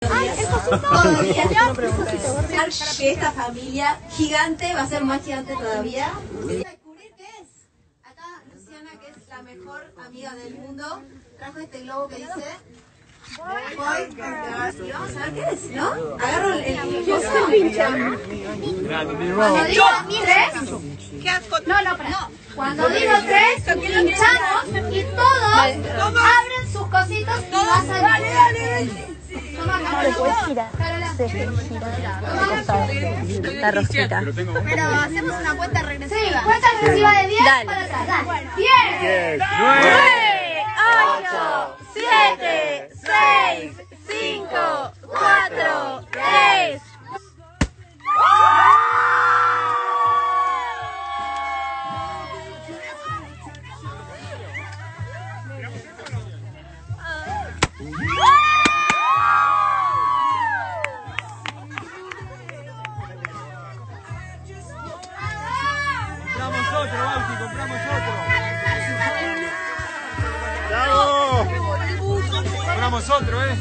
Todavía. Que esta familia gigante va a ser más gigante todavía. Descubrir qué es. Acá Luciana, que es la mejor amiga del mundo, trajo este globo que dice. Voy Y vamos a ver qué es, ¿no? Agarro el. el yo soy pincha. Cuando digo tres. No, no, para. Cuando digo tres, pinchamos y todos abren sus cositos y va a salir. Girar. Se gira. La rosquita. Pero hacemos una cuenta regresiva. Sí, cuenta regresiva de 10 Dale. para atrás. Dale. 10, 9, 8, 7, otro, Bauti, compramos otro. Compramos otro, eh.